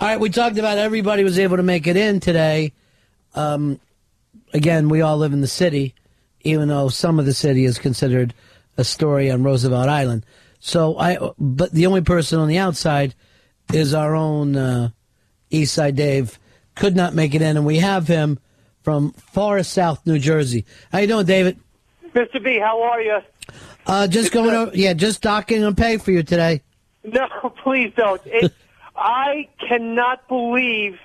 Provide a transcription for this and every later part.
All right, we talked about everybody was able to make it in today. Um, again, we all live in the city, even though some of the city is considered a story on Roosevelt Island. So I, but the only person on the outside is our own uh, East Side Dave. Could not make it in, and we have him from far south New Jersey. How you doing, David? Mr. B, how are you? Uh, just going over, yeah, just docking and pay for you today. No, please don't. It, I cannot believe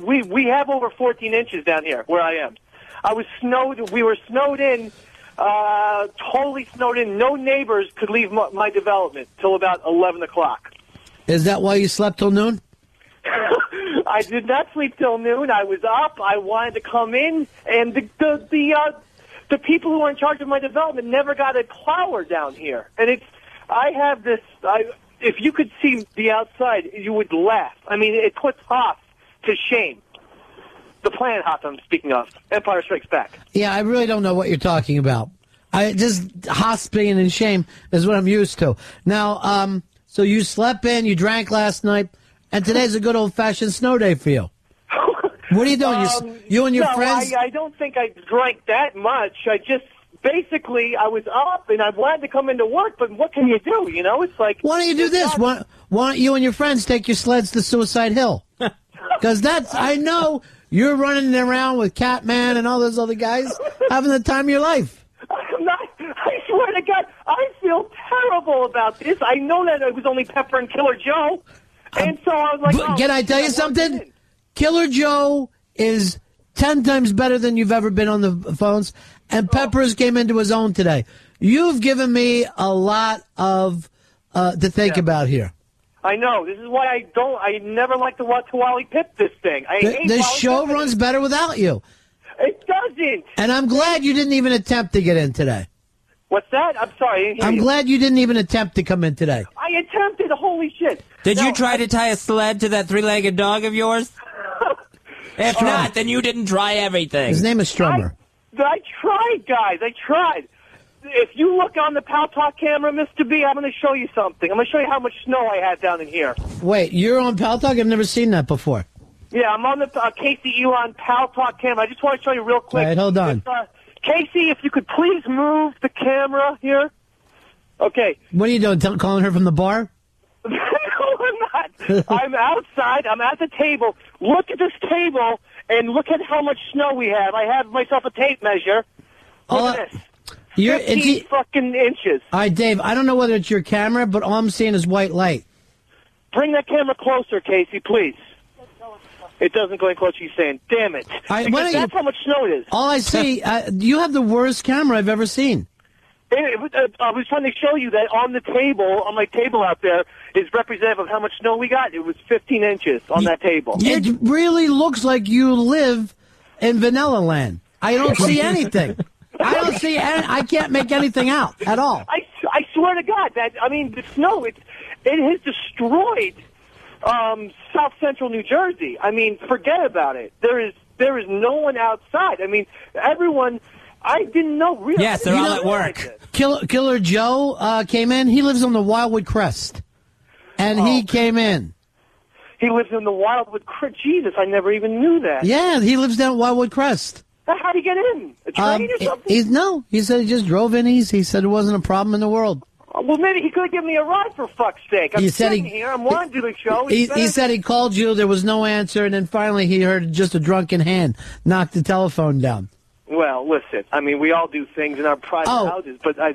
we we have over 14 inches down here where I am. I was snowed. We were snowed in, uh, totally snowed in. No neighbors could leave my, my development till about 11 o'clock. Is that why you slept till noon? I did not sleep till noon. I was up. I wanted to come in, and the the the, uh, the people who are in charge of my development never got a plower down here. And it's I have this. I if you could see the outside, you would laugh. I mean, it puts Hoff to shame. The planet Hoth I'm speaking of. Empire Strikes Back. Yeah, I really don't know what you're talking about. I just Haas being in shame is what I'm used to. Now, um, so you slept in, you drank last night, and today's a good old fashioned snow day for you. What are you doing? Um, you, you and your no, friends? I, I don't think I drank that much. I just basically I was up and I wanted to come into work, but what can you do? You know, it's like Why don't you do this? Why, why don't you and your friends take your sleds to Suicide Hill? Because that's, I know you're running around with Catman and all those other guys having the time of your life. I'm not. I swear to God, I feel terrible about this. I know that it was only Pepper and Killer Joe, and um, so I was like, oh, can I tell you something? Killer Joe is 10 times better than you've ever been on the phones, and Peppers came into his own today. You've given me a lot of uh, to think Yeah. about here. I know. This is why I don't. I never like to watch Wally Pipp this thing. I The, hate the Wally show Pipp. runs better without you. It doesn't. And I'm glad you didn't even attempt to get in today. What's that? I'm sorry. I didn't hear I'm you. glad you didn't even attempt to come in today. I attempted. Holy shit! Did No, you try to tie a sled to that three-legged dog of yours? If not, then you didn't try everything. His name is Strummer. I, I tried, guys. I tried. If you look on the Pal Talk camera, Mr. B, I'm going to show you something. I'm going to show you how much snow I had down in here. Wait, you're on Pal Talk? I've never seen that before. Yeah, I'm on the uh, Casey Elon Pal Talk camera. I just want to show you real quick. All right, hold on. If, uh, Casey, if you could please move the camera here. Okay. What are you doing? Tell, calling her from the bar? I'm outside. I'm at the table. Look at this table and look at how much snow we have. I have myself a tape measure. Look All at this. You're, it's, 15 e- fucking inches. all right, Dave, I don't know whether it's your camera, but all I'm seeing is white light. Bring that camera closer, Casey, please. It doesn't go any closer. He's saying, "Damn it!" I- because don't you- that's how much snow it is. All I see, uh, you have the worst camera I've ever seen. And it uh, I was trying to show you that on the table, on my table out there, is representative of how much snow we got. It was 15 inches on that table. It really looks like you live in Vanilla Land. I don't see anything. I don't see any, I can't make anything out at all. I, I swear to God that I mean the snow it it has destroyed um, South Central New Jersey. I mean, forget about it. There is there is no one outside. I mean, everyone. I didn't know really. Yes, they're I all didn't at know work. like. Killer, Killer Joe uh, came in. He lives on the Wildwood Crest. And Oh. he came in. He lives in the Wildwood. Cri- Jesus, I never even knew that. Yeah, he lives down at Wildwood Crest. How'd he get in? A train Um, or something? he's no. He said he just drove in easy. He said it wasn't a problem in the world. well, maybe he could have given me a ride for fuck's sake. I'm He said sitting he- here. I'm wanting to do the show. He, better- he said he called you. There was no answer, and then finally he heard just a drunken hand knock the telephone down. Well, listen. I mean, we all do things in our private Oh. houses, but I,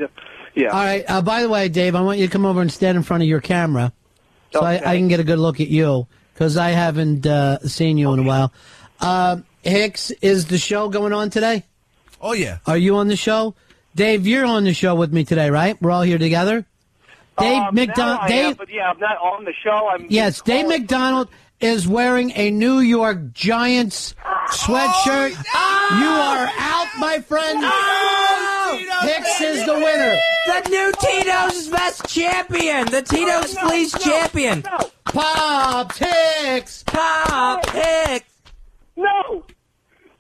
yeah. All right. Uh, by the way, Dave, I want you to come over and stand in front of your camera, so I, Okay. I can get a good look at you because I haven't uh, seen you in a while. Uh, Hicks, is the show going on today? Oh yeah. Are you on the show? Dave, you're on the show with me today, right? We're all here together. Dave um, McDonald. I am, Dave. but yeah, I'm not on the show. I'm Yes, Dave McDonald is wearing a New York Giants sweatshirt. You are out, my friend. Hicks is the winner. The new Tito's best champion, the Tito's No, Fleece no, champion. No, Pops Hicks. Pop Hicks. no.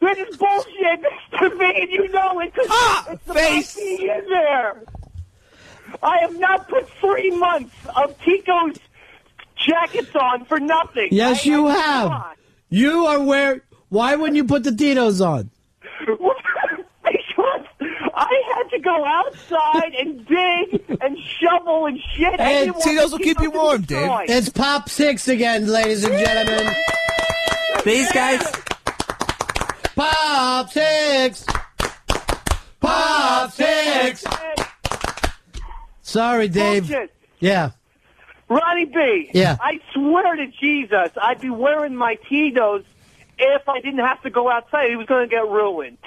This is bullshit, Mr. B, and you know it. 'cause Ah, it's the face. monkey in there. I have not put three months of Tito's jackets on for nothing. Yes, I- you I- have. come. You are where. Why wouldn't you put the Tito's on? Because I had to go outside and dig and shovel and shit. I Hey, didn't Tito's will keep you warm, destroyed. It's Pops Hicks again, ladies and gentlemen. These guys, Pops Hicks. Pops Hicks. Sorry, Dave. Bullshit. Yeah. Ronnie B. Yeah. I swear to Jesus, I'd be wearing my Tito's if I didn't have to go outside. He was going to get ruined.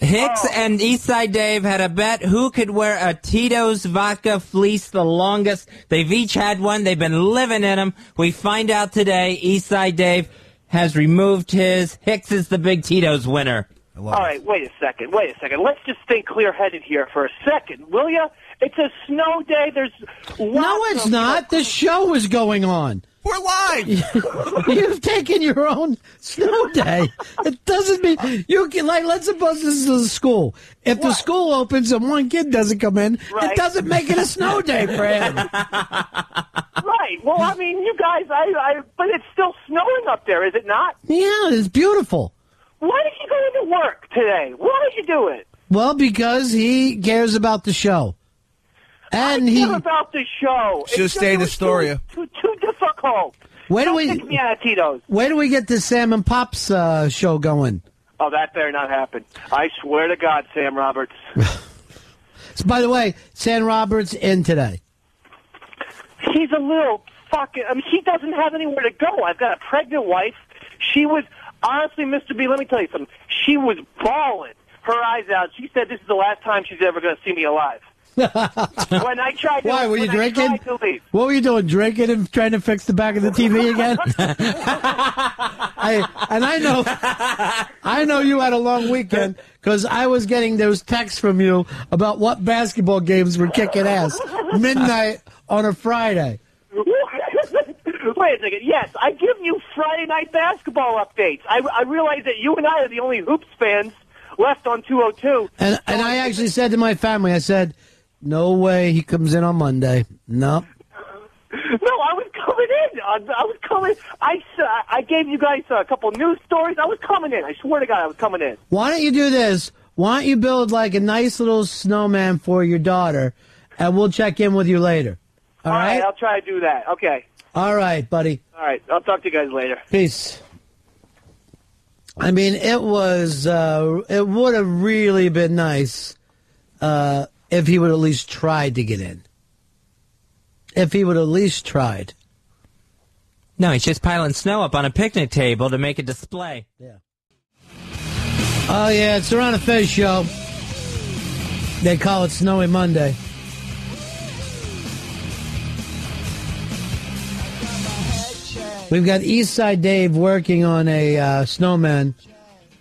Hicks Oh. and Eastside Dave had a bet who could wear a Tito's vodka fleece the longest. They've each had one. They've been living in them. We find out today Eastside Dave has removed his. Hicks is the big Tito's winner. I love All it. right, wait a second. Wait a second. Let's just think clear-headed here for a second, will you? It's a snow day. There's No, it's of- not. The show is going on. We're live. You've taken your own snow day. It doesn't mean you can like. Let's suppose this is a school. If the school opens and one kid doesn't come in, Right. it doesn't make it a snow day for him. Right. Well, I mean, you guys, I, I, but it's still snowing up there, is it not? Yeah, it's beautiful. Why did you go into work today? Why did you do it? Well, because he cares about the show, and I he. about the show. Should've It's stayed in just Astoria. Too, too, too difficult. Where do Don't we- me out of Tito's. Where do we get the Sam and Pops uh, show going? Oh, that better not happen. I swear to God, Sam Roberts. So, by the way, Sam Roberts in today. He's a little fucking. I mean, he doesn't have anywhere to go. I've got a pregnant wife. She was honestly, Mr. B. Let me tell you something. She was bawling her eyes out. She said this is the last time she's ever going to see me alive. When I tried to, Why were you drinking? to leave. What were you doing? Drinking and trying to fix the back of the TV again? I and I know, I know you had a long weekend because I was getting those texts from you about what basketball games were kicking ass midnight on a Friday. Wait a second. Yes, I give you Friday night basketball updates. I, I realize that you and I are the only hoops fans left on 202. And and I actually said to my family, I said, "No way he comes in on Monday. No." No, I was coming in. I, I was coming. I I gave you guys a couple news stories. I was coming in. I swear to God, I was coming in. Why don't you do this? Why don't you build like a nice little snowman for your daughter, and we'll check in with you later. All All right, right. I'll try to do that. Okay. All right, buddy. All right, I'll talk to you guys later. Peace. I mean, it was. Uh, it would have really been nice uh, if he would at least tried to get in. If he would at least tried. No, he's just piling snow up on a picnic table to make a display. Yeah. Oh yeah, it's Ron and Fez show. They call it Snowy Monday. We've got Eastside Dave working on a uh, snowman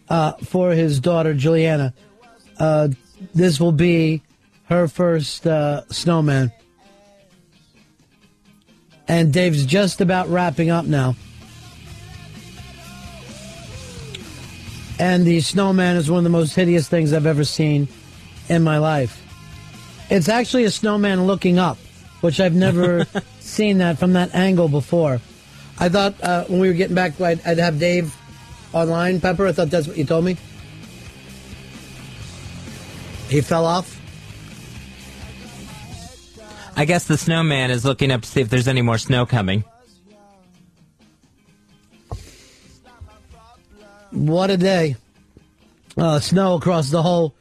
uh, for his daughter Juliana. Uh, this will be her first uh, snowman. And Dave's just about wrapping up now. And the snowman is one of the most hideous things I've ever seen in my life. It's actually a snowman looking up, which I've never seen that from that angle before. I thought uh, when we were getting back, I'd, I'd have Dave online, Pepper. I thought that's what you told me. He fell off. I guess the snowman is looking up to see if there's any more snow coming. What a day. Uh, snow across the whole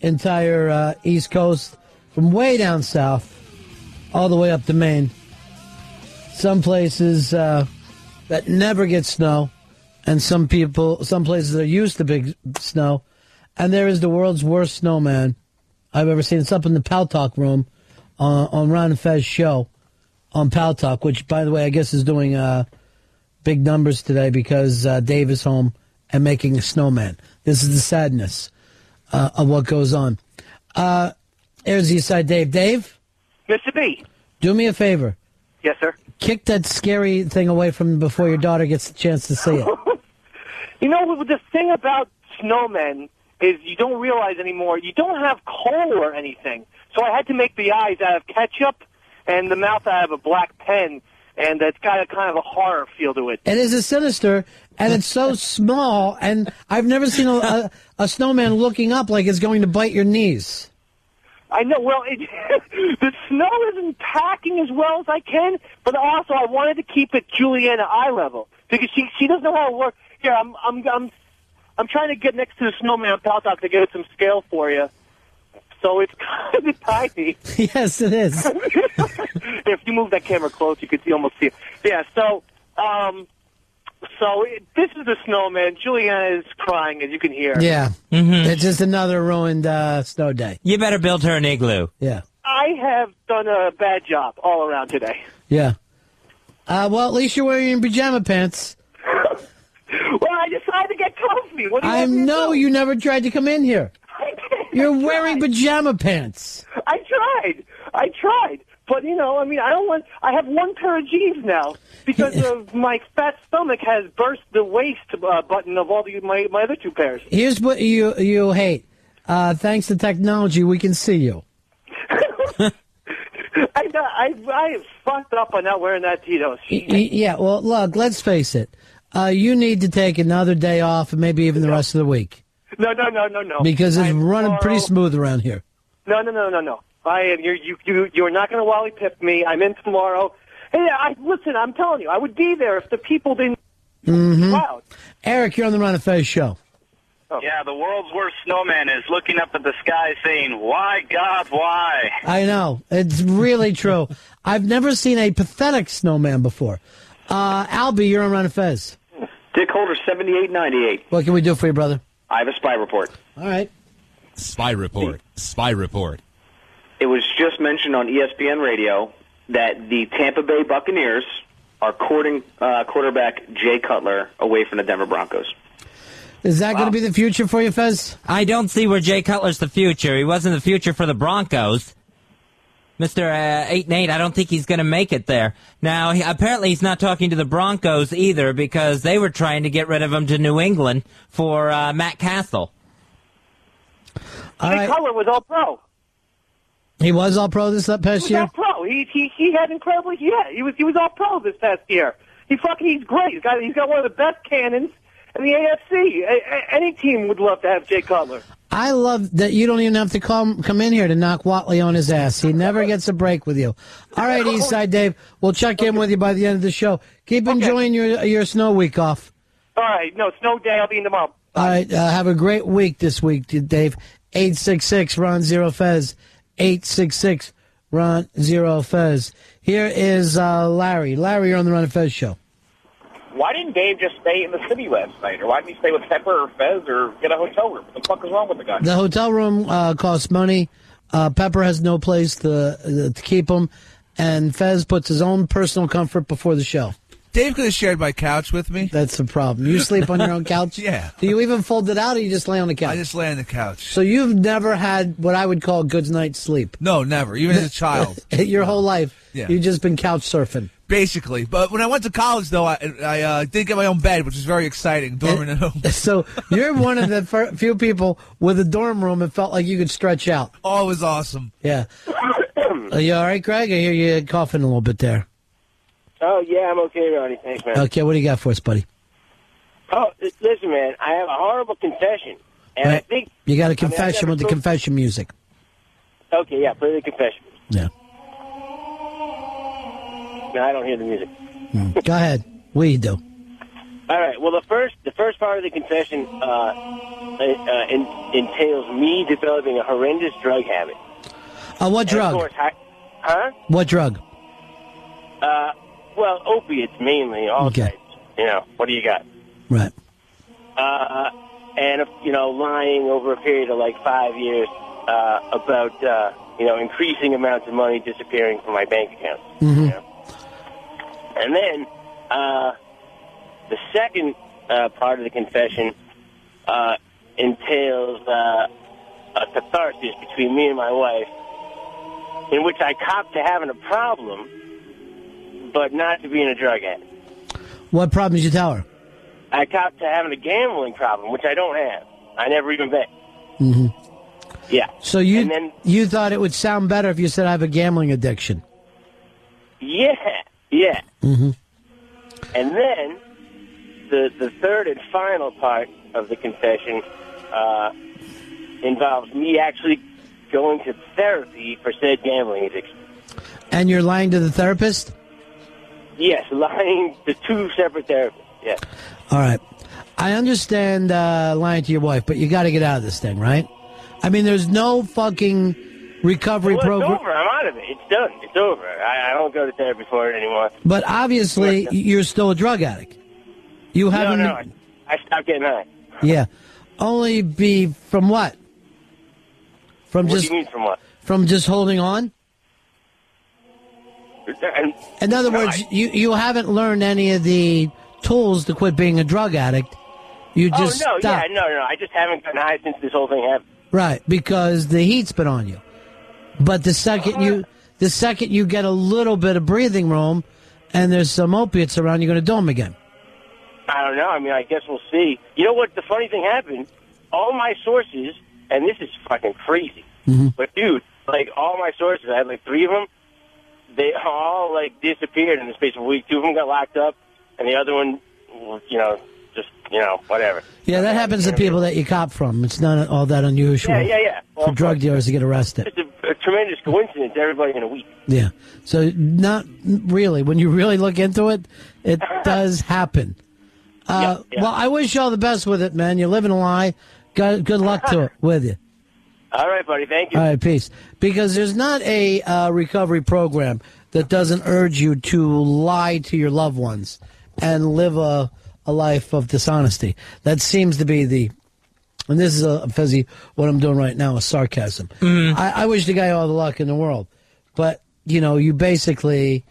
entire uh, East Coast from way down south all the way up to Maine. Some places uh, that never get snow, and some people, some places that are used to big snow. And there is the world's worst snowman I've ever seen. It's up in the Pal Talk room uh, on Ron and Fez show on Pal Talk, which, by the way, I guess is doing uh, big numbers today because uh, Dave is home and making a snowman. This is the sadness uh, of what goes on. Uh, here's the side, Dave. Dave, Mr. B. do me a favor. Yes, sir. Kick that scary thing away from before your daughter gets the chance to see it. You know, the thing about snowmen is you don't realize anymore, you don't have coal or anything. So I had to make the eyes out of ketchup and the mouth out of a black pen and it's got a kind of a horror feel to it. It is a sinister, and it's so small, and I've never seen a, a, a snowman looking up like it's going to bite your knees. I know. Well, it, the snow isn't packing as well as I can, but also I wanted to keep it Juliana eye level because she she doesn't know how to work. Here, I'm I'm I'm I'm trying to get next to the snowman Paltalk to get some scale for you. So it's kind of tiny. yes, it is. if you move that camera close, you can see almost see it. Yeah. So um, so it, this is the snowman. Juliana is crying, as you can hear. Yeah, it's just another ruined uh, snow day. You better build her an igloo. Yeah, I have done a bad job all around today. yeah. Uh, well, at least you're wearing your pajama pants. Well, I decided to get comfy. What do you I want to know do? you never tried to come in here. You're wearing pajama pants. I tried. I tried. But you know, I mean, I don't want. I have one pair of jeans now because of my fat stomach has burst the waist uh, button of all the my my other two pairs. Here's what you you hate. Uh, thanks to technology, we can see you. I I I fucked up on not wearing that Tito's. Y- Yeah, well, look, let's face it. Uh, you need to take another day off and maybe even the rest of the week No, no, no, no, no. because it's I'm running pretty smooth around here. No, no, no, no, no. I am. You're, you you you're not going to Wally Pipp me. I'm in tomorrow. Hey, I listen. I'm telling you, I would be there if the people didn't. Mm-hmm. Wow. Eric, you're on the Ron and Fez show. Yeah, the world's worst snowman is looking up at the sky saying, Why, God, why? I know. It's really true. I've never seen a pathetic snowman before. Uh, Albie, you're on Ron and Fez. Dick Holder, 7898. What can we do for you, brother? I have a spy report. All right. Spy report. Spy report. It was just mentioned on E ESPN radio that the Tampa Bay Buccaneers are courting uh, quarterback Jay Cutler away from the Denver Broncos. Is that going to be the future for you, Fez? I don't see where Jay Cutler's the future. He wasn't the future for the Broncos. Mr. Uh, 8 and 8, I don't think he's going to make it there. Now, he, apparently he's not talking to the Broncos either because they were trying to get rid of him to New England for uh, Matt Cassel. All Jay right. Cutler was all pro. He was all pro this past He was year? all pro. He he he had incredibly. Yeah, he was he was all pro this past year. He fucking he's great. He's got he's got one of the best cannons in the AFC. A, any team would love to have Jay Cutler. I love that you don't even have to come come in here to knock Whatley on his ass. He never gets a break with you. All right, Eastside Dave. We'll check in with you by the end of the show. Keep enjoying your your snow week off. All right, no snow day. I'll be in tomorrow. All right, uh, have a great week this week, Dave. Eight six six Ron Zero Fez. Eight six six Ron Zero Fez. Here is uh, Larry. Larry, you're on the Ron and Fez show. Why didn't Dave just stay in the city last night? Or why didn't he stay with Pepper or Fez or get a hotel room? What the fuck is wrong with the guy? The hotel room uh, costs money. Uh, Pepper has no place to uh, to keep him, and Fez puts his own personal comfort before the show. Dave could have shared my couch with me. That's the problem. You sleep on your own couch. Yeah. Do you even fold it out, or you just lay on the couch? I just lay on the couch. so you've never had what I would call a good night's sleep. No, never. Even as a child. Your whole life, Yeah. you've just been couch surfing. Basically. But when I went to college, though, I, I uh, did get my own bed, which was very exciting, dorming at home. So you're one of the few people with a dorm room that felt like you could stretch out. Oh, it was awesome. Yeah. Are you all right, Greg? I hear you coughing a little bit there. Oh yeah, I'm okay, Ronnie. Thanks, man. Okay, what do you got for us, buddy? Oh, listen, man. I have a horrible confession, and I Right. think You got a mean, I've confession never with the confession music. Okay, yeah, play the confession. Yeah. No, I don't hear the music. Go ahead. We do. All right. Well, the first the first part of the confession uh, uh, in, entails me developing a horrendous drug habit. Uh, what drug? course, I, huh? What drug? Uh, well, opiates mainly, all Okay. types. You know, what do you got? Right. uh, and you know, lying over a period of like five years uh, about uh, you know increasing amounts of money disappearing from my bank account. Mm-hmm. You know? And then uh, the second uh, part of the confession uh, entails uh, a catharsis between me and my wife, in which I cop to having a problem, but not to being a drug addict. What problem did you tell her? I cop to having a gambling problem, which I don't have. I never even bet. hmm Yeah. So you then- you thought it would sound better if you said I have a gambling addiction. Yeah. Yeah. Mm-hmm. And then the the third and final part of the confession uh, involves me actually going to therapy for said gambling addiction. And you're lying to the therapist? Yes, lying to two separate therapists. Yes. All right. I understand uh, lying to your wife, but you got to get out of this thing, right? I mean, there's no fucking recovery Well, it's program. over. I'm out of it. It's done. It's over. I, I don't go to therapy for it anymore. But obviously, you're still a drug addict. You haven't. no. I, I stopped getting high. Yeah. Only be from what? From What just do you mean from what? from just holding on. In other No, words, I- you you haven't learned any of the tools to quit being a drug addict. You oh, just oh no, stop. yeah, no, no. I just haven't gotten high since this whole thing happened. Right, because the heat's been on you. But the second you the second you get a little bit of breathing room and there's some opiates around, you're going to do them again. I don't know. I mean, I guess we'll see. You know what? The funny thing happened. All my sources, and this is fucking crazy. Mm-hmm. But dude, like all my sources, I had like three of them. They all like disappeared in the space of a week. Two of them got locked up, and the other one, you know, just you know, whatever. Yeah, that happens to people that you cop from. It's not all that unusual Yeah, yeah, yeah. Well, for drug dealers to get arrested. It's a, a tremendous coincidence. Everybody in a week. Yeah. So not really. When you really look into it, it does happen. Uh, Yeah, yeah. Well, I wish you all the best with it, man. You're living a lie. Good, good luck to it with you. All right, buddy. Thank you. All right, peace. Because there's not a uh, recovery program that doesn't urge you to lie to your loved ones and live a, a life of dishonesty. That seems to be the, and this is a fuzzy, what I'm doing right now is sarcasm. I, I wish the guy all the luck in the world. But, you know, you basically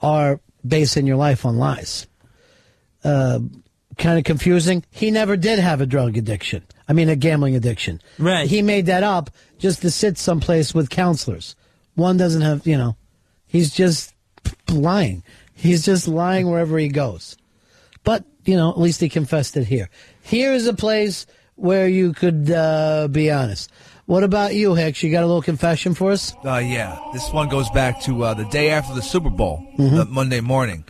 are basing your life on lies. Uh, kind of confusing. He never did have a drug addiction. I mean, a gambling addiction. Right. He made that up just to sit someplace with counselors. One doesn't have, you know, he's just lying. He's just lying wherever he goes. But, you know, at least he confessed it here. Here is a place where you could uh, be honest. What about you, Hicks? You got a little confession for us? Uh, yeah, this one goes back to uh, the day after the Super Bowl, Mm-hmm. the Monday morning.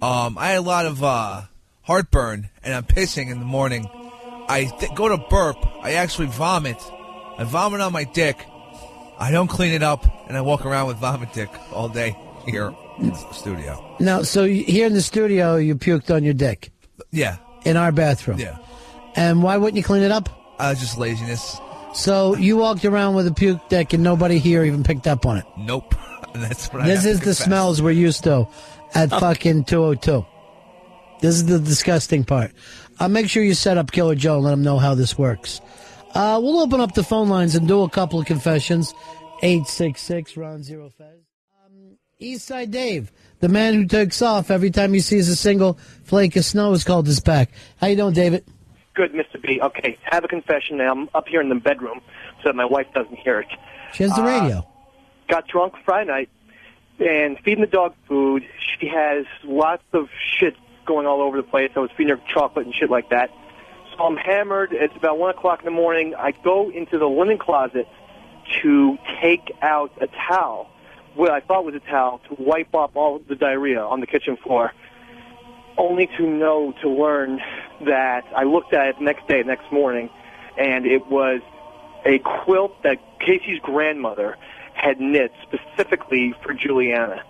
Um, I had a lot of uh, heartburn, and I'm pissing in the morning. I th- go to burp. I actually vomit. I vomit on my dick. I don't clean it up, and I walk around with vomit dick all day here in the studio. Now, so here in the studio, you puked on your dick Yeah, in our bathroom. yeah. And why wouldn't you clean it up? Uh, just laziness. So you walked around with a puke deck and nobody here even picked up on it. Nope. That's what This have is the smells we're used to at fucking 202. This is the disgusting part. Uh, make sure you set up Killer Joe and let him know how this works. Uh, we'll open up the phone lines and do a couple of confessions. 866 Ron Zero Fez. Um, Eastside Dave, the man who takes off every time he sees a single flake of snow is called his back. How you doing, David? Good, Mr. B. Okay, have a confession. I'm up here in the bedroom so that my wife doesn't hear it. She has the Uh, radio. Got drunk Friday night and feeding the dog food. She has lots of shit going all over the place. I was feeding her chocolate and shit like that. So I'm hammered. It's about 1 o'clock in the morning. I go into the linen closet to take out a towel, what I thought was a towel, to wipe off all the diarrhea on the kitchen floor only to know to learn that I looked at it the next day, next morning, and it was a quilt that Casey's grandmother had knit specifically for Juliana.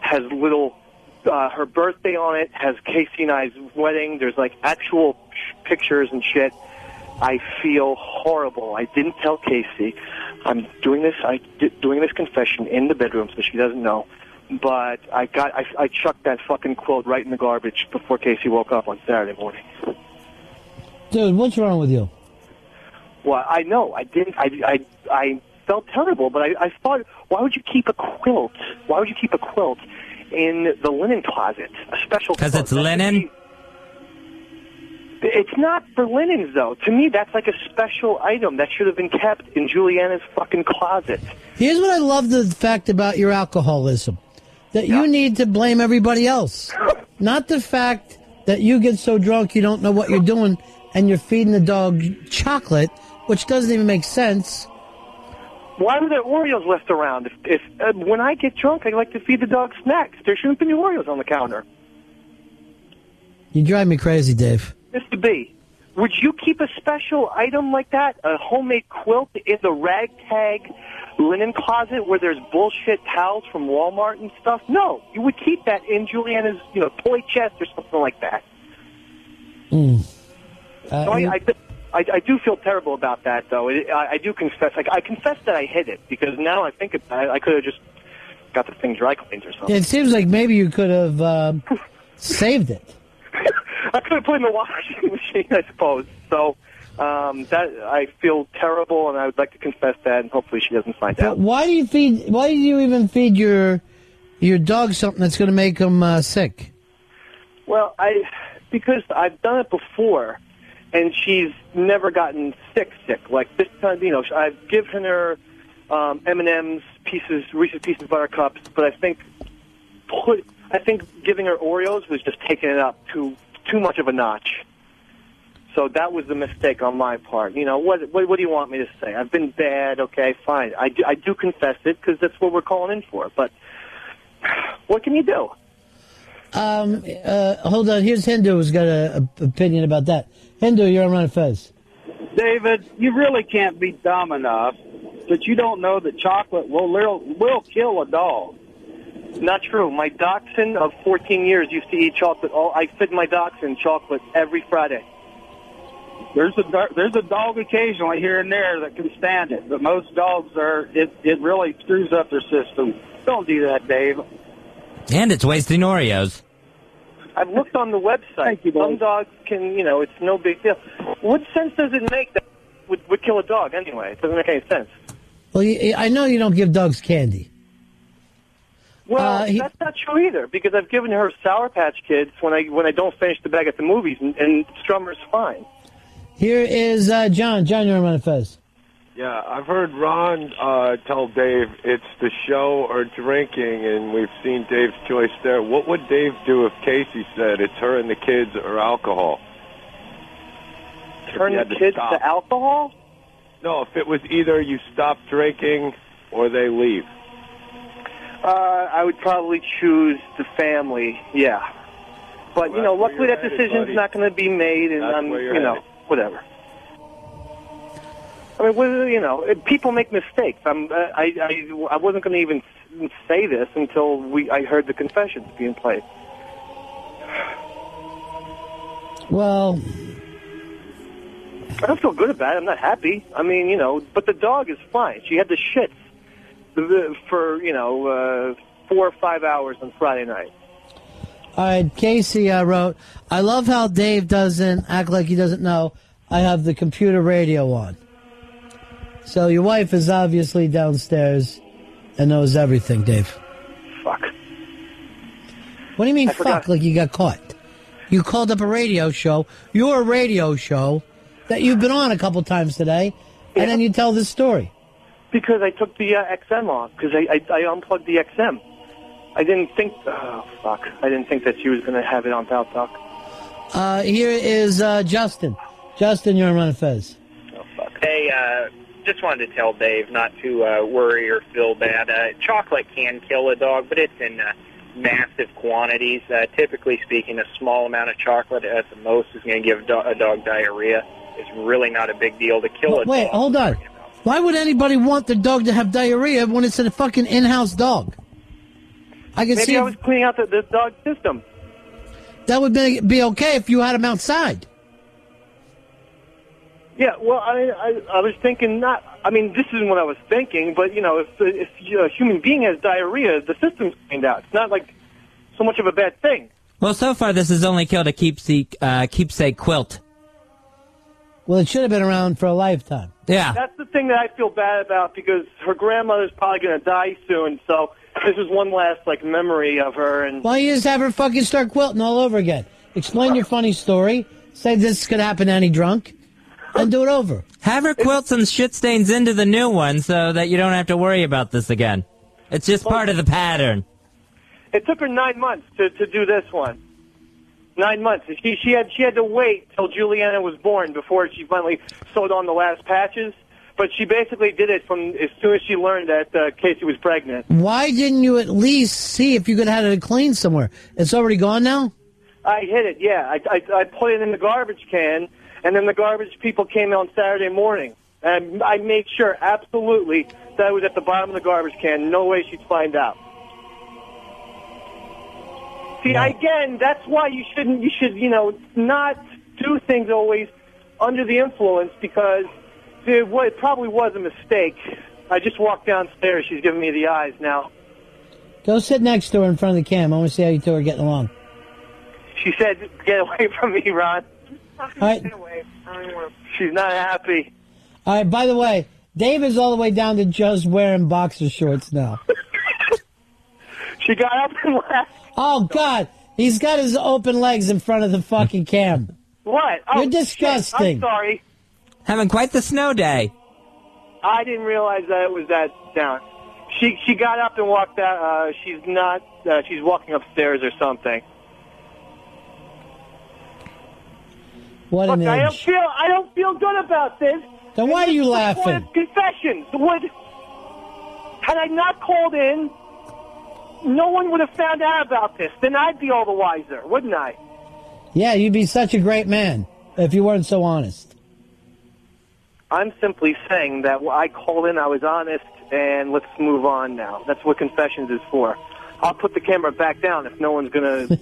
Has little uh, her birthday on it. Has Casey and I's wedding. There's like actual pictures and shit. I feel horrible. I didn't tell Casey. I'm doing this. I di- doing this confession in the bedroom so she doesn't know. But I got. I, I chucked that fucking quilt right in the garbage before Casey woke up on Saturday morning. Dude, what's wrong with you? Well, I know. I didn't. I. I. I felt terrible, but I, I thought, why would you keep a quilt? Why would you keep a quilt in the linen closet? A special. Because it's That should linen? It's not for linens, though. To me, that's like a special item that should have been kept in Juliana's fucking closet. Here's what I love the fact about your alcoholism that you need to blame everybody else, not the fact that you get so drunk you don't know what you're doing and you're feeding the dog chocolate, which doesn't even make sense. Why were there Oreos left around? If, if uh, when I get drunk, I like to feed the dog snacks. There shouldn't be any Oreos on the counter. You drive me crazy, Dave. Mr. B, would you keep a special item like that, a homemade quilt in the ragtag linen closet where there's bullshit towels from Walmart and stuff? No, you would keep that in Juliana's, you know, toy chest or something like that. Mm. So Uh, I, I, I, I do feel terrible about that, though. It, I, I do confess. Like, I confess that I hid it because now I think about it, I could have just got the thing dry cleaned or something. it seems like maybe you could have um, saved it. I could have put in the washing machine, I suppose. So um, that I feel terrible, and I would like to confess that, and hopefully she doesn't find But out. why do you feed? Why do you even feed your your dog something that's going to make him uh, sick? Well, I because I've done it before, and she's never gotten sick. Sick like this time. You know, I've given her um, M and M's pieces, Reese's Pieces of Buttercups, but I think put. I think giving her Oreos was just taking it up too too much of a notch. So that was the mistake on my part. You know, what, what, what do you want me to say? I've been bad, okay, fine. I do, I do confess it because that's what we're calling in for. But what can you do? Um, uh, hold on. Here's Hindu who's got an opinion about that. Hindu, you're on Ron and Fez. David, you really can't be dumb enough that you don't know that chocolate will will, will kill a dog. Not true. My dachshund of 14 years used to eat chocolate. All I fed my dachshund chocolate every Friday. There's a there's a dog occasionally here and there that can stand it, but most dogs are it it really screws up their system. Don't do that, Dave. And it's wasting Oreos. I've looked on the website. Thank you, Some dogs can, you know, it's no big deal. What sense does it make that would, would kill a dog anyway? It doesn't make any sense. Well, I know you don't give dogs candy. Well, Uh, he- that's not true either because I've given her Sour Patch Kids when I when I don't finish the bag at the movies, and, and Strummer's fine. Here is uh, John. John, you're on Ron and Fez. Yeah, I've heard Ron uh, tell Dave it's the show or drinking, and we've seen Dave's choice there. What would Dave do if Casey said it's her and the kids or alcohol? Turn the had to kids stop. to alcohol. No, if it was either you stop drinking or they leave. Uh, I would probably choose the family. Yeah, but you know, luckily that headed, decision's buddy. not going to be made, and That's I'm, you're know, headed. whatever. I mean, what- you know, people make mistakes. I'm, uh, I, I, I wasn't going to even say this until we, I heard the confessions being played. Well, I don't feel good about it. I'm not happy. I mean, you know, but the dog is fine. She had the shits the- for you know uh, four or five hours on Friday night. all right. Casey I wrote, "I love how Dave doesn't act like he doesn't know. I have the computer radio on. So your wife is obviously downstairs and knows everything, Dave. Fuck. What do you mean, I fuck? forgot. Like you got caught? You called up a radio show. Your radio show that you've been on a couple times today, and then you tell this story. Because I took the uh, XM off because I, I I unplugged the XM. I didn't think. Oh fuck! I didn't think that she was going to have it on Pal Talk. Uh, here is uh, Justin. Justin, you're on Ron and Fez. Hey, uh, just wanted to tell Dave not to uh, worry or feel bad. Uh, chocolate can kill a dog, but it's in uh, massive quantities. Uh, typically speaking, a small amount of chocolate at the most is going to give do- a dog diarrhea. It's really not a big deal to kill a Wait, dog. hold on. Why would anybody want their dog to have diarrhea when it's a fucking in-house dog? I can Maybe see I was cleaning out the, the dog system. that would be, be okay if you had him outside. Yeah, well, I, I I was thinking not. I mean, this isn't what I was thinking, but you know, if if a human being has diarrhea, the system's cleaned out. It's not like so much of a bad thing. Well, so far this has only killed a keepsake, uh, keepsake quilt. Well, it should have been around for a lifetime. Yeah. That's the thing that I feel bad about because her grandmother's probably going to die soon. So this is one last like memory of her. And Why don't you just have her fucking start quilting all over again? Explain your funny story. Say this could happen to any drunk, and do it over. Have her quilt some shit stains into the new one so that you don't have to worry about this again. It's just part of the pattern. it took her nine months to to do this one. Nine months. She she had she had to wait till Juliana was born before she finally sewed on the last patches. but she basically did it from as soon as she learned that uh, Casey was pregnant. Why didn't you at least see if you could have had it cleaned somewhere? It's already gone now. I hid it, yeah. I, I, I put it in the garbage can, and then the garbage people came on Saturday morning. And I made sure, absolutely, that it was at the bottom of the garbage can. No way she'd find out. See, again, that's why you shouldn't, you should, you know, not do things always under the influence because it, wa- it probably was a mistake. I just walked downstairs. She's giving me the eyes now. Go sit next to her in front of the cam. I want to see how you two are getting along. She said, "Get away from me, Ron." All right. She's not happy. All right. By the way, Dave is all the way down to just wearing boxer shorts now. She got up and left. Oh God, he's got his open legs in front of the fucking cam. What? Oh, You're disgusting. shit. I'm sorry. Having quite the snow day. I didn't realize that it was that down. She she got up and walked out. Uh, she's not. Uh, she's walking upstairs or something. What an Look, I don't edge. feel. I don't feel good about this. Then why are you laughing? Recorded Confessions would. Had I not called in, no one would have found out about this. Then I'd be all the wiser, wouldn't I? Yeah, you'd be such a great man if you weren't so honest. I'm simply saying that I called in, I was honest, and let's move on now. That's what confessions is for. I'll put the camera back down if no one's gonna.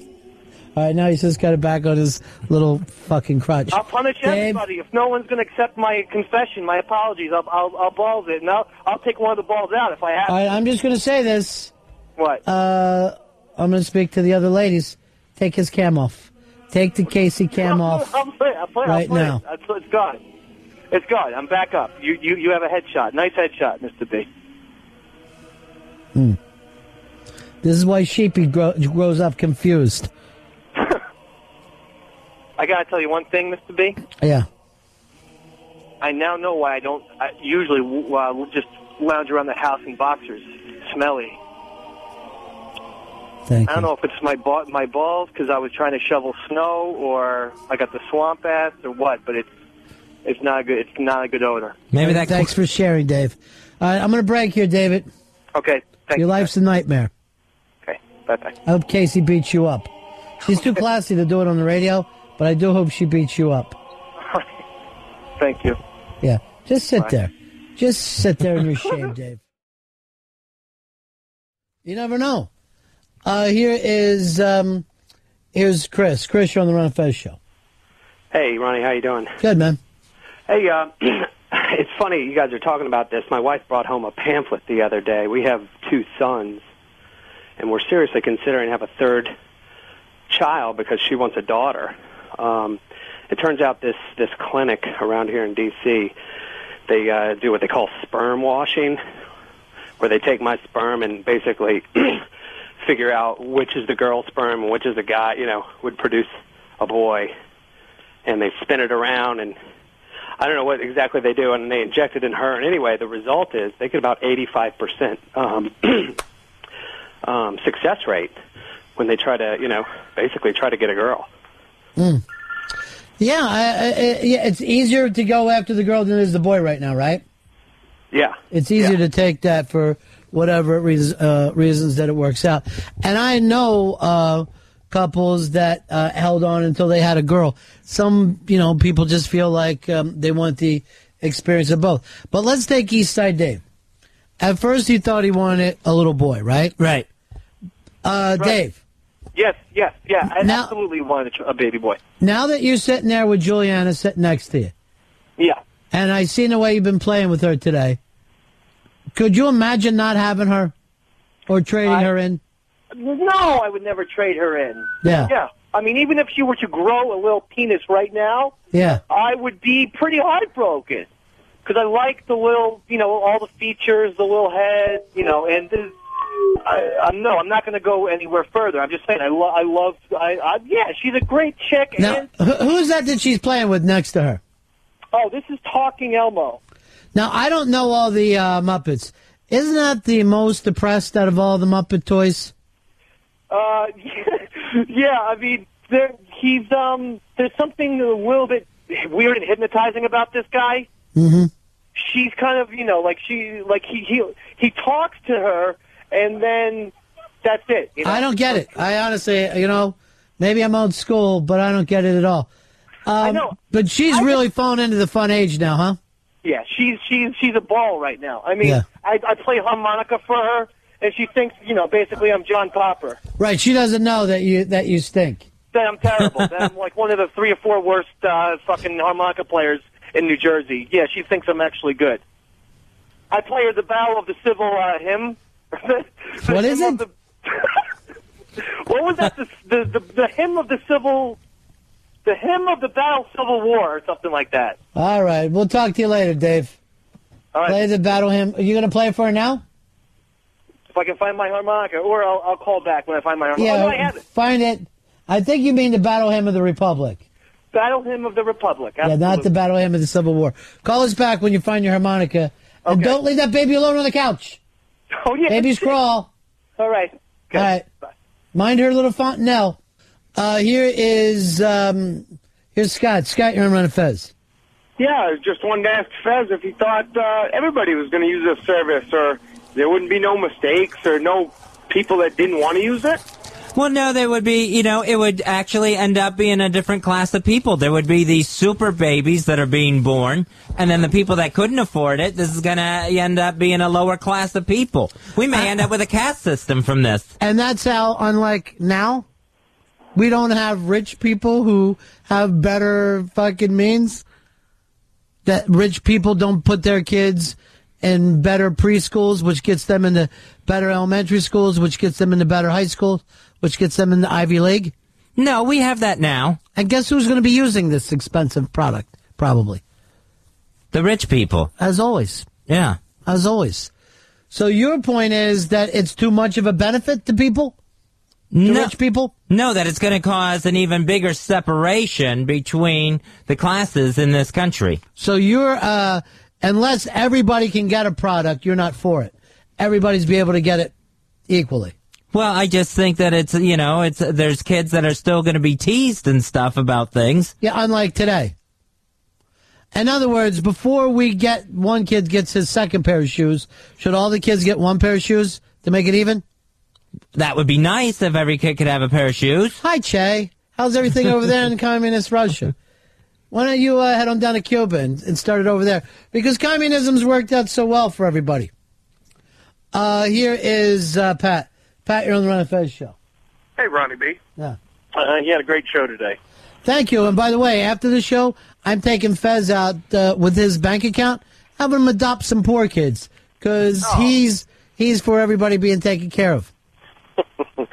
All right, now he's just got it back on his little fucking crutch. I'll punish Dave? everybody if no one's gonna accept my confession, my apologies. I'll I'll, I'll balls it, and I'll I'll take one of the balls out if I have. All right, I'm just going to say this. What? Uh, I'm going to speak to the other ladies. Take his cam off. Take the Casey cam off. I'll I'll right I'll now. It. It's, it's gone. It's gone. I'm back up. You you you have a headshot. Nice headshot, Mr. B. Hmm. This is why Sheepy grow, grows up confused. I gotta tell you one thing, Mr. B. Yeah. I now know why I don't I usually uh, just lounge around the house in boxers, smelly. Thank I don't know if it's my ba- my balls because I was trying to shovel snow, or I got the swamp ass, or what. But it's it's not a good. It's not a good odor. Maybe that. Thanks for sharing, Dave. All right, I'm going to break here, David. Okay. Thank Your you. life's a nightmare. Okay. Bye bye. I hope Casey beats you up. She's too classy to do it on the radio, but I do hope she beats you up. Thank you. Yeah. Just sit Bye. there. Just sit there in your shame, Dave. You never know. Uh, here is um, here's Chris. Chris, you're on the Ron and Fez show. Hey, Ronnie, how you doing? Good man. Hey, uh, it's funny you guys are talking about this. My wife brought home a pamphlet the other day. We have two sons, and we're seriously considering have a third child because she wants a daughter. Um, it turns out this this clinic around here in D.C. They uh, do what they call sperm washing, where they take my sperm and basically figure out which is the girl sperm and which is the guy. You know, would produce a boy, and they spin it around and I don't know what exactly they do, and they inject it in her. And anyway, the result is they get about 85% um, um, success rate when they try to, you know, basically try to get a girl. Mm. Yeah, I, I, yeah, it's easier to go after the girl than it is the boy right now, right? Yeah. It's easier to take that for whatever reasons, uh, reasons that it works out. And I know uh, couples that uh, held on until they had a girl. Some, you know, people just feel like um, they want the experience of both. But let's take East Side Dave. At first, he thought he wanted a little boy, right? Right. Uh, Dave, Yes, yes, yeah. I Now- absolutely wanted a, a baby boy. now that you're sitting there with Juliana sitting next to you, Yeah. and I seen the way you've been playing with her today, could you imagine not having her or trading I- her in? No, I would never trade her in. Yeah. Yeah. I mean, even if she were to grow a little penis right now, Yeah. I would be pretty heartbroken because I like the little, you know, all the features, the little head, you know, and the, I, I no, I'm not going to go anywhere further. I'm just saying, I, lo- I love, I, I, yeah, she's a great chick. Now, and who- who is that that she's playing with next to her? oh, this is Talking Elmo. Now, I don't know all the uh, Muppets. Isn't that the most depressed out of all the Muppet toys? Uh, yeah, I mean, there, he's um, there's something a little bit weird and hypnotizing about this guy. Mm-hmm. she's kind of you know like she like he he he talks to her and then that's it. You know? I don't get it. I honestly, you know, maybe I'm old school, but I don't get it at all. Um, I know. But she's really fallen into the fun age now, huh? Yeah, she's she's she's a ball right now. I mean, Yeah. I I play harmonica for her, and she thinks you know basically I'm John Popper. Right. She doesn't know that you that you stink. That I'm terrible. that I'm like one of the three or four worst uh, fucking harmonica players in New Jersey. Yeah, she thinks I'm actually good. I play her the Battle of the Civil uh, Hymn. What is it? what was that? The, the the the hymn of the civil, the hymn of the battle Civil War, or something like that. All right. We'll talk to you later, Dave. All right. Play the battle hymn. Are you going to play it for her now? If I can find my harmonica, or I'll, I'll call back when I find my harmonica. yeah. Oh, no, I have it. Find it. I think you mean the battle hymn of the Republic. Battle hymn of the Republic. Yeah, not the battle hymn of the Civil War. Call us back when you find your harmonica. And don't leave that baby alone on the couch. Oh yeah. Babies crawl. All right. All right. Bye. Mind her little fontanelle. Uh, here is um, here's Scott. Scott, you're on Ron and Fez. Yeah, I just wanted to ask Fez if he thought uh, everybody was going to use this service, or there wouldn't be no mistakes, or no people that didn't want to use it. Well, no, there would be, you know, it would actually end up being a different class of people. There would be these super babies that are being born, and then the people that couldn't afford it, this is going to end up being a lower class of people. We may end up with a caste system from this. And that's how, unlike now, we don't have rich people who have better fucking means. That rich people don't put their kids in better preschools, which gets them into better elementary schools, which gets them into better high schools, which gets them into Ivy League. No, we have that now. And guess who's going to be using this expensive product? Probably. The rich people. As always. Yeah. As always. So your point is that it's too much of a benefit to people? To No. rich people? No, that it's going to cause an even bigger separation between the classes in this country. So you're, uh, unless everybody can get a product, you're not for it. Everybody's be able to get it equally. Well, I just think that it's, you know, it's, there's kids that are still going to be teased and stuff about things. Yeah, unlike today. In other words, before we get one kid gets his second pair of shoes, should all the kids get one pair of shoes to make it even? That would be nice if every kid could have a pair of shoes. Hi, Che. How's everything over there in communist Russia? Why don't you uh, head on down to Cuba and, and start it over there? Because communism's worked out so well for everybody. Uh, here is uh, Pat. Pat, you're on the Ron and Fez show. Hey, Ronnie B. Yeah. Uh, you had a great show today. Thank you. And by the way, after the show, I'm taking Fez out uh, with his bank account, having him adopt some poor kids because he's he's for everybody being taken care of.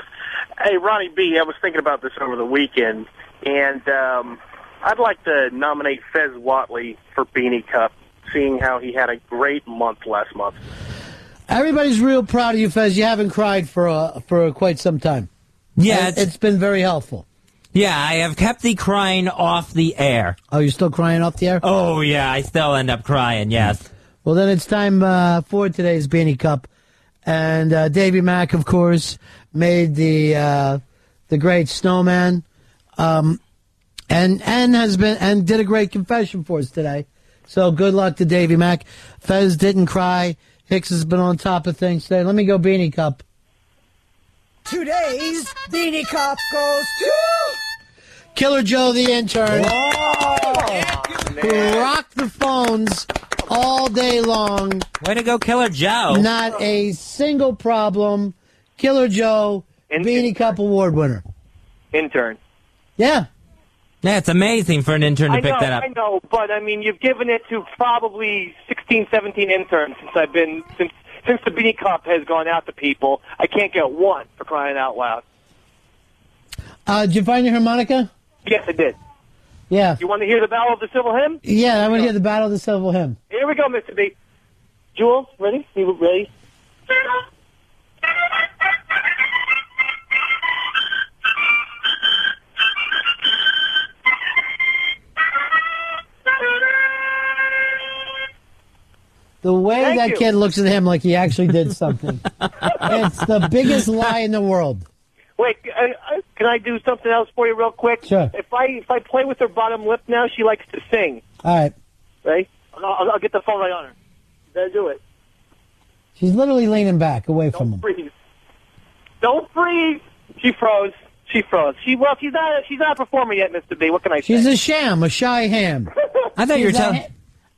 Hey, Ronnie B. I was thinking about this over the weekend, and um, I'd like to nominate Fez Whatley for Beanie Cup, seeing how he had a great month last month. Everybody's real proud of you, Fez. You haven't cried for uh, for quite some time. Yeah, And it's been very helpful. Yeah, I have kept the crying off the air. Oh, you're still crying off the air? Oh, yeah, I still end up crying, yes. Well, then it's time uh, for today's Beanie Cup, and uh, Davey Mac, of course, made the uh, the great snowman, um, and and has been and did a great confession for us today. So good luck to Davey Mac. Fez didn't cry. Hicks has been on top of things today. Let me go Beanie Cup. Today's Beanie Cup goes to. Killer Joe, the intern, who rocked the phones all day long. Way to go, Killer Joe. Not a single problem. Killer Joe, Beanie Cup Award winner. Intern. Yeah. Yeah, it's amazing for an intern to I pick know, that up. I know, but I mean, you've given it to probably 16, 17 interns since I've been since since the Beanie Cup has gone out to people. I can't get one for crying out loud. Uh, did you find your harmonica? Yes, I did. Yeah. You want to hear the Battle of the Civil Hymn? Yeah, I want to hear the Battle of the Civil Hymn. Here we go, Mr. B. Jules, ready? You ready? The way Thank that you. kid looks at him like he actually did something. it's the biggest lie in the world. Wait, uh, can I do something else for you real quick? Sure. If I if I play with her bottom lip now, she likes to sing. All right. Ready? I'll, I'll, get the phone right on her. Better do it. She's literally leaning back away from him. Freeze. Don't freeze. She froze. She froze. She well, she's not. She's not a performer yet, Mr. B. What can I say? She's a sham, a shy ham. I thought you were telling.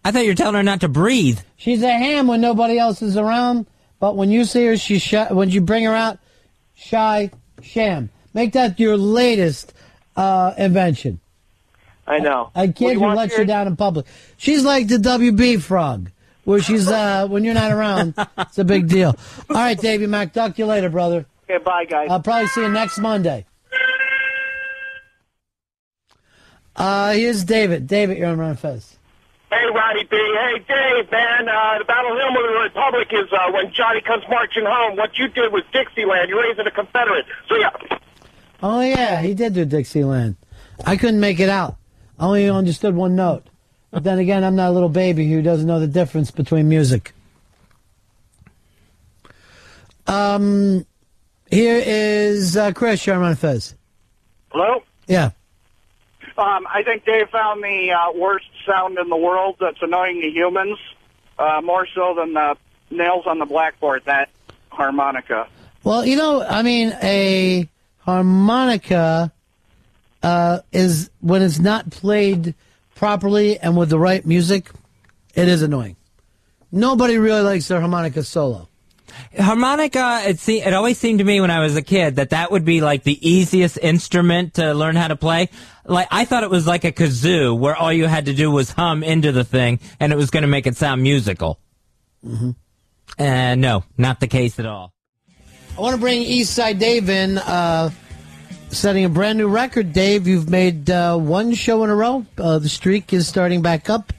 I thought you were telling her not to breathe. She's a ham when nobody else is around, but when you see her, she's shy. When you bring her out, shy sham. Make that your latest uh, invention. I know. I What, can't you want let you down in public. She's like the WB frog, where she's uh, when you're not around, it's a big deal. All right, Davey Mac, talk to you later, brother. Okay, bye, guys. I'll probably see you next Monday. Uh, here's David. David, you're on Ron Fez. Hey, Roddy B. Hey, Dave, man. Uh, the Battle Hymn of the Republic is uh, when Johnny comes marching home. What you did was Dixieland. You're raising a Confederate. So, yeah. Oh yeah, he did do Dixieland. I couldn't make it out. I only understood one note. But then again, I'm not a little baby who doesn't know the difference between music. Um, here is uh, Chris Sherman Fez. Hello? Yeah. Um, I think Dave found the uh, worst sound in the world that's annoying to humans, uh, more so than the nails on the blackboard, that harmonica. Well, you know, I mean, a harmonica uh, is when it's not played properly and with the right music, it is annoying. Nobody really likes their harmonica solo. Harmonica, it se- it always seemed to me when I was a kid that that would be like the easiest instrument to learn how to play. Like I thought it was like a kazoo where all you had to do was hum into the thing and it was going to make it sound musical. Mm-hmm. And no, not the case at all. I want to bring Eastside Dave in, uh, setting a brand new record. Dave, you've made uh, one show in a row. Uh, the streak is starting back up.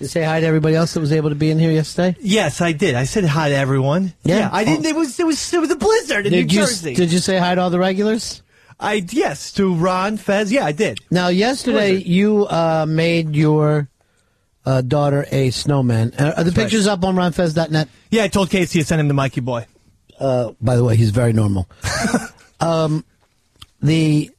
You say hi to everybody else that was able to be in here yesterday. Yes, I did. I said hi to everyone. Yeah. I didn't. It was it was it was a blizzard in Did New you, Jersey. did you say hi to all the regulars? I yes to Ron Fez. Yeah, I did. Now, yesterday you uh, made your uh, daughter a snowman. Uh, are the That's right. pictures up on ronfez.net? Yeah, I told Casey to send him to Mikey Boy. Uh, by the way, he's very normal. um, the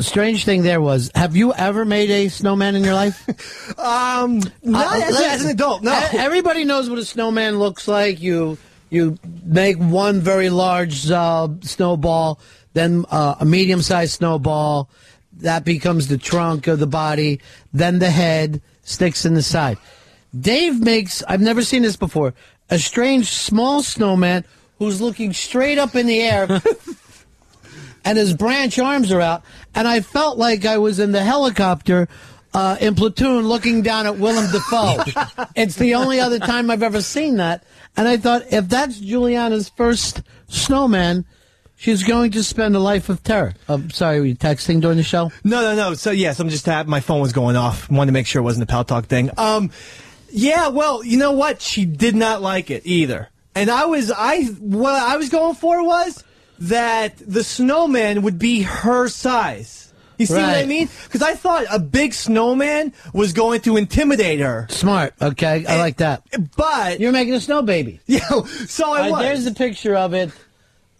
strange thing there was, have you ever made a snowman in your life? um, not as, as an adult. No. Everybody knows what a snowman looks like. You you make one very large uh, snowball, then uh, a medium sized snowball. That becomes the trunk of the body. Then the head sticks in the side. Dave makes. I've never seen this before. A strange small snowman who's looking straight up in the air. And his branch arms are out, and I felt like I was in the helicopter uh, in Platoon looking down at Willem Dafoe. it's the only other time I've ever seen that. And I thought, if that's Juliana's first snowman, she's going to spend a life of terror. I'm sorry, were you texting during the show? No, no, no. So yes, I'm just happy. My phone was going off. Wanted to make sure it wasn't a PalTalk thing. Um, yeah. Well, you know what? She did not like it either. And I was, I what I was going for was that the snowman would be her size. You see what I mean? Because I thought a big snowman was going to intimidate her. Smart. Okay, I like that. But you're making a snow baby. Yeah. So I right, was. There's the picture of it,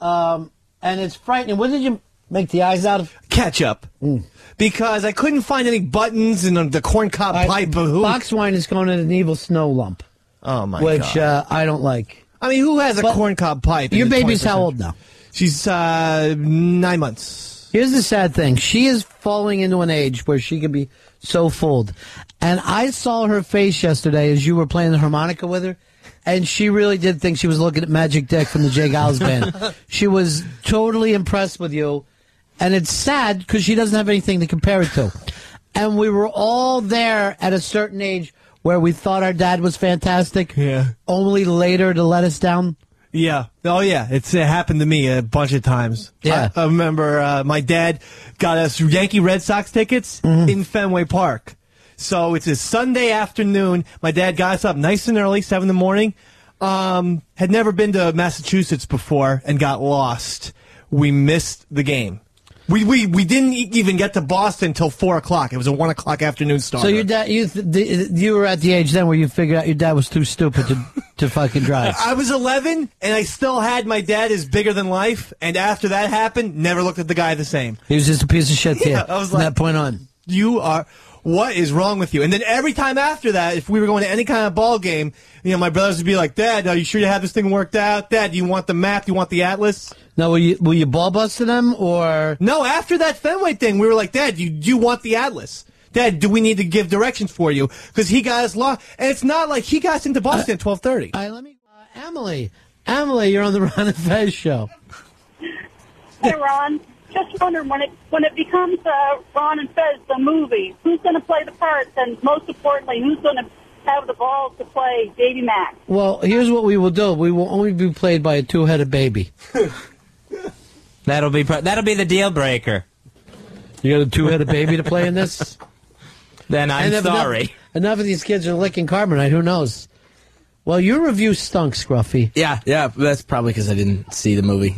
um, and it's frightening. What did you make the eyes out of? Ketchup. Because I couldn't find any buttons in the corn cob pipe. Box wine is going in an evil snow lump. Oh my which god! uh, I don't like. I mean, who has a But corn cob pipe? Your baby's how old now? She's uh, nine months. Here's the sad thing. She is falling into an age where she can be so fooled. And I saw her face yesterday as you were playing the harmonica with her. And she really did think she was looking at Magic Dick from the J. Geils band. she was totally impressed with you. And it's sad because she doesn't have anything to compare it to. And we were all there at a certain age where we thought our dad was fantastic. Yeah. Only later to let us down. Yeah. Oh, yeah. It's it happened to me a bunch of times. Yeah. I, I remember uh, my dad got us Yankee Red Sox tickets Mm-hmm. in Fenway Park. So it's a Sunday afternoon. My dad got us up nice and early, seven in the morning. Um, had never been to Massachusetts before and got lost. We missed the game. We we we didn't even get to Boston until four o'clock. It was a one o'clock afternoon start. So your dad, you th- you were at the age then where you figured out your dad was too stupid to to fucking drive. I was 11, and I still had my dad is bigger than life. And after that happened, never looked at the guy the same. He was just a piece of shit Yeah, I was from like- that point on. You are what is wrong with you? And then every time after that, if we were going to any kind of ball game, you know, my brothers would be like, Dad, are you sure you have this thing worked out? Dad, do you want the map? Do you want the atlas? Now, were you, were you ball busting them or? No, after that Fenway thing, we were like, Dad, do you, do you want the atlas? Dad, do we need to give directions for you? Because he got us lost. And it's not like he got us into Boston at 1230. All right, let me, uh, Emily. Emily, you're on the Ron and Fez show. Hey, Ron. Just wondering when it when it becomes uh, Ron and Fez the movie, who's going to play the parts, and most importantly, who's going to have the balls to play Davey Mac? Well, here's what we will do. We will only be played by a two-headed baby. That'll be that'll be the deal breaker. You got a two-headed baby to play in this? Then I'm And if enough- sorry. Enough, of these kids are licking carbonite. Who knows? Well, your review stunk, Scruffy. Yeah, yeah, that's probably because I didn't see the movie.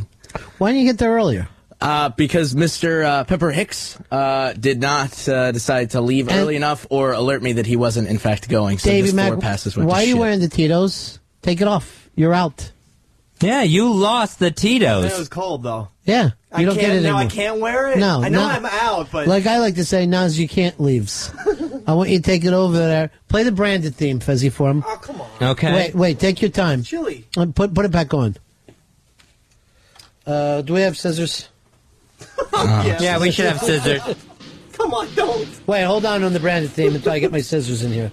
Why didn't you get there earlier? Uh, because Mr. Uh, Pepper Hicks uh, did not uh, decide to leave early enough or alert me that he wasn't, in fact, going. So Davy just Mack, four passes went why to are you shit. wearing the Tito's? Take it off. You're out. Yeah, you lost the Tito's. It was cold, though. Yeah, I you don't can't, get it now anymore. I can't wear it? No, I know no. I'm out, but. Like I like to say, now's you can't leaves. I want you to take it over there. Play the branded theme, Fezzy, for him. Oh, come on. Okay. Wait, wait. Take your time. Chili. Uh, Put put it back on. Uh, do we have scissors? Yeah, we should have scissors. Come on, don't. Wait, hold on on the branded theme until I get my scissors in here.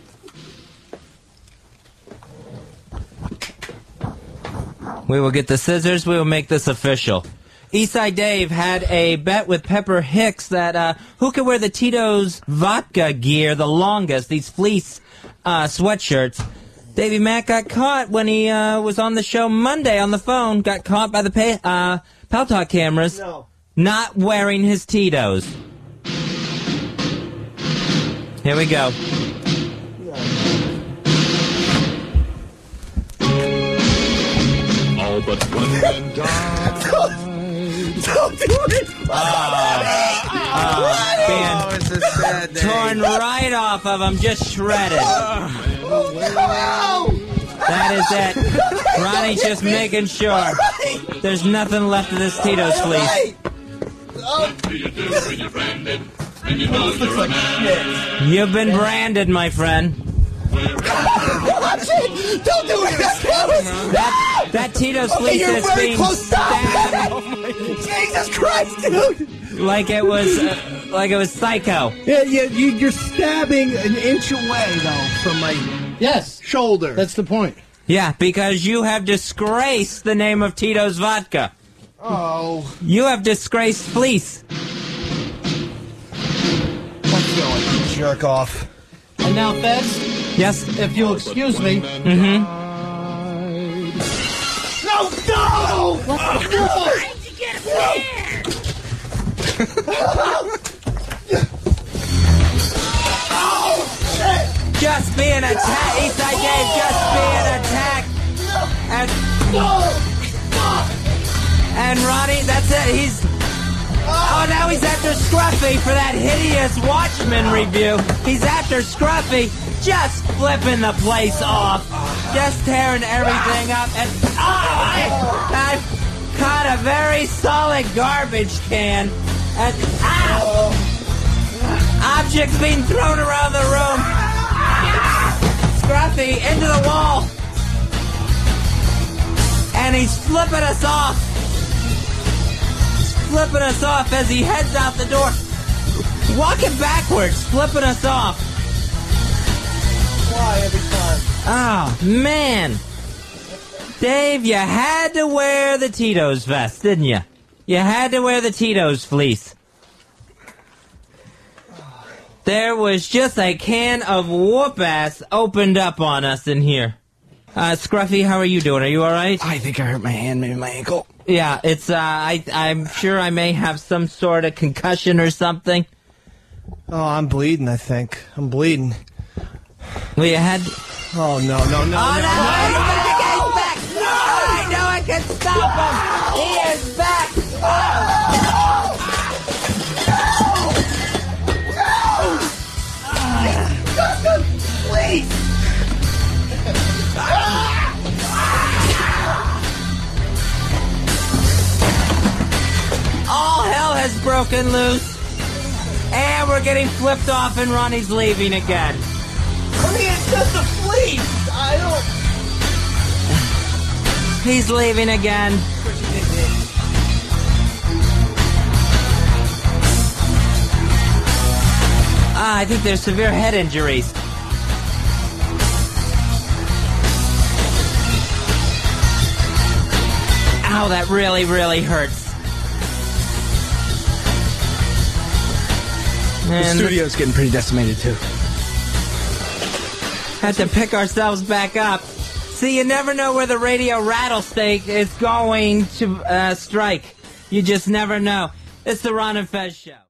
We will get the scissors. We will make this official. Eastside Dave had a bet with Pepper Hicks that uh, who could wear the Tito's vodka gear the longest, these fleece uh, sweatshirts. Davey Mac got caught when he uh, was on the show Monday on the phone. Got caught by the pay, uh, PalTalk cameras. No. Not wearing his Tito's. Here we go. All but one man died. Don't do it! Ah. being ah, oh, torn right off of him, just shredded. Oh, that is it. Ronnie's just making sure there's nothing left of this Tito's fleece. Looks like shit. You've been branded, my friend. Watch it! Don't do it! That, that Tito's Okay, fleece you're is very being close. Stop stabbed Jesus Christ, dude! like it was uh, like it was psycho. Yeah, yeah, you, you're stabbing an inch away, though, from my Yes, shoulder. that's the point. Yeah, because you have disgraced the name of Tito's vodka. Oh. You have disgraced fleece. Let's go, you jerk off. And now, Fez, Yes. if you'll excuse me, Mm-hmm. No, no! Just being attacked, Eastside Dave. Just being attacked. And, and Ronnie, that's it. He's. Oh, now he's after Scruffy for that hideous Watchmen review. He's after Scruffy, just flipping the place off, just tearing everything up. And oh, I, I've caught a very solid garbage can. And ow! Objects being thrown around the room. Scruffy into the wall. And he's flipping us off. Flipping us off as he heads out the door. Walking backwards, flipping us off. Why every time? Oh, man. Dave, you had to wear the Tito's vest, didn't you? You had to wear the Tito's fleece. There was just a can of whoop ass opened up on us in here. Uh, Scruffy, how are you doing? Are you alright? I think I hurt my hand, maybe my ankle. Yeah, it's, uh, I, I'm sure I may have some sort of concussion or something. Oh, I'm bleeding, I think. I'm bleeding. Well, you had. Oh, no, no, no, Oh, no. no, he's back, he's back! I know I can stop him! He is back! Please! All hell has broken loose. And we're getting flipped off, and Ronnie's leaving again. I mean, it's just a fleece. I don't. He's leaving again. Ah, I think there's severe head injuries. Ow, that really, really hurts. The studio's getting pretty decimated too. had to pick ourselves back up. See, you never know where the radio rattlesnake is going to uh, strike. You just never know. It's the Ron and Fez show.